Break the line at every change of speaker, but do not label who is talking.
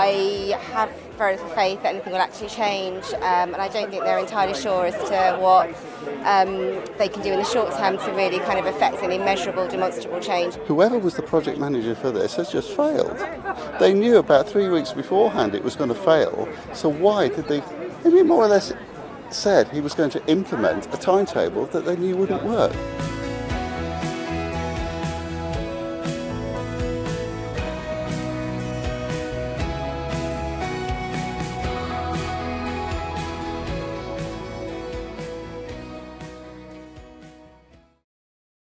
I have very little faith that anything will actually change, um, and I don't think they're entirely sure as to what um, they can do in the short term to really kind of affect any measurable, demonstrable change.
Whoever was the project manager for this has just failed. They knew about three weeks beforehand it was going to fail, so why did they? I mean, more or less said he was going to implement a timetable that they knew wouldn't work.